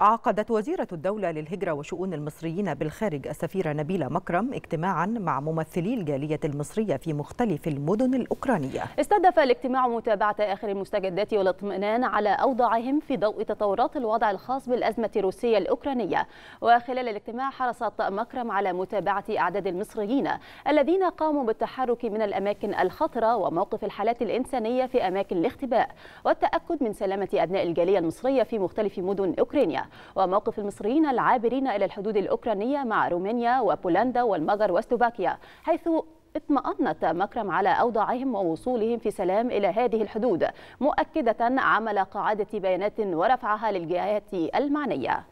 عقدت وزيرة الدولة للهجرة وشؤون المصريين بالخارج السفيرة نبيلة مكرم اجتماعا مع ممثلي الجالية المصرية في مختلف المدن الأوكرانية. استهدف الاجتماع متابعة آخر المستجدات والاطمئنان على أوضاعهم في ضوء تطورات الوضع الخاص بالأزمة الروسية الأوكرانية. وخلال الاجتماع حرصت مكرم على متابعة أعداد المصريين الذين قاموا بالتحرك من الأماكن الخطرة وموقف الحالات الإنسانية في أماكن الاختباء والتأكد من سلامة أبناء الجالية المصرية في مختلف مدن أوكرانيا. وموقف المصريين العابرين إلى الحدود الأوكرانية مع رومانيا وبولندا والمجر وسلوفاكيا حيث اطمأنت مكرم على أوضاعهم ووصولهم في سلام إلى هذه الحدود مؤكدة عمل قاعدة بيانات ورفعها للجهات المعنية.